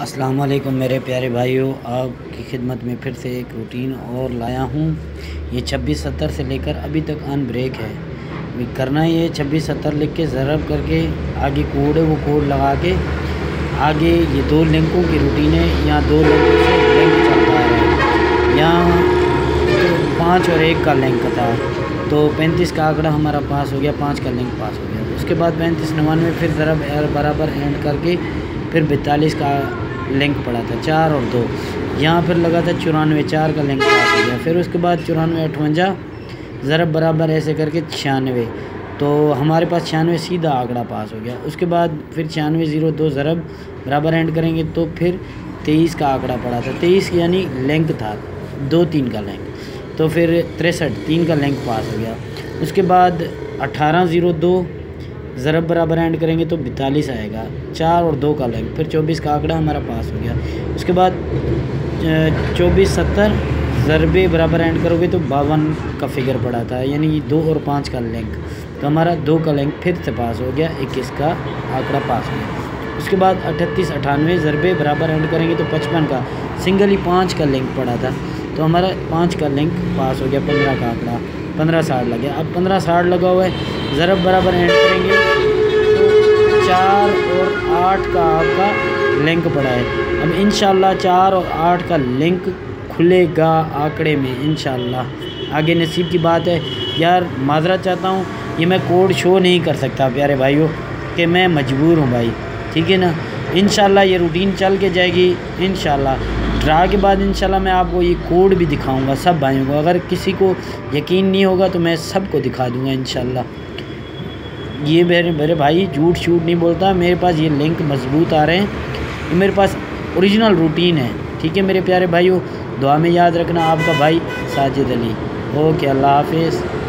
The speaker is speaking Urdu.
السلام علیکم میرے پیارے بھائیوں آپ کی خدمت میں پھر سے ایک روٹین اور لایا ہوں۔ یہ چھبیس ستر سے لے کر ابھی تک ان بریک ہے۔ کرنا یہ چھبیس ستر لکھ کے ضرب کر کے آگے کوڈ ہے، وہ کوڈ لگا کے آگے یہ دو لنکوں کی روٹین ہے۔ یہاں دو لنکوں سے لنک چلتا ہے۔ یہاں پانچ اور ایک کا لنک تھا۔ تو پینتیس کا آنکڑا ہمارا پاس ہو گیا، پانچ کا لنک پاس ہو گیا۔ اس کے بعد پینتیس نوانوے پھر ضرب برابر اینڈ کر کے پھر بیتالیس کا لنک پڑا تھا، چار اور دو۔ یہاں پھر لگا تھا چورانوے، چار کا لنک پاس ہو گیا۔ پھر اس کے بعد چورانوے، اٹھونجا، ضرب برابر ایسے کر کے چھیانوے۔ تو ہمارے پاس چھیانوے سیدھا آنکڑا پاس ہو گیا۔ اس کے بعد پھر چھیانوے، زیرو، دو، ضرب برابر اینڈ کریں گے تو پھر تیئیس کا آنکڑا پڑا تھا۔ تیئیس یعنی لنک تھا۔ دو، تین کا لنک۔ تو پھر تریسٹھ، تین کا لنک پاس ہو گیا۔ اس کے بعد اٹھارہ، زیرو، دو ضرب برابر اینڈ کریں گے تو بیتالیس آئے گا۔ چار اور دو کا لنک پھر چوبیس کا آنکڑا ہمارا پاس ہو گیا۔ اس کے بعد چوبیس ستر ضرب برابر اینڈ کرو گے تو باون کا فگر پڑا تھا یعنی دو اور پانچ کا لنک تو ہمارا دو کا لنک پھر سے پاس ہو گیا، اکیس کا آنکڑا پاس ہو گیا۔ اس کے بعد اٹھتیس اٹھانوے ضرب برابر اینڈ کریں گے تو پچپن کا سنگل ہی پانچ کا لنک پڑا تھا۔ تو ہمارا پانچ کا لنک پاس ہو گیا، پندرہ کا آنکڑا۔ پندرہ ساٹھ لگا اب پندرہ ساٹھ لگا ہوا ہے۔ ضرب برابر اینڈ کریں گے۔ تو چار اور آٹھ کا آپ کا لنک پڑا ہے۔ اب انشاءاللہ چار اور آٹھ کا لنک کھلے گا آنکڑے میں، انشاءاللہ۔ آگے نصیب کی بات ہے۔ یار، معذرت چاہتا ہوں، یہ میں کوڈ شو نہیں کر سکتا، پیارے بھائیوں کہ میں مجبور ہوں بھائی۔ ٹھیک ہے نا؟ انشاءاللہ یہ روٹین چل کے جائے گی۔ انشاءاللہ۔ ڈرا کے بعد انشاءاللہ میں آپ کو یہ کوڈ بھی دکھاؤں گا، سب بھائیوں کو۔ اگر کسی کو یقین نہیں ہوگا تو میں سب کو دکھا دوں گا، انشاءاللہ۔ یہ میرے میرے بھائی جھوٹ شوٹ نہیں بولتا، میرے پاس یہ لنک مضبوط آ رہے ہیں۔ یہ میرے پاس اوریجنل روٹین ہے، ٹھیک ہے میرے پیارے بھائیو؟ دعا میں یاد رکھنا آپ کا بھائی ساجد علی۔ اوکے، اللہ حافظ۔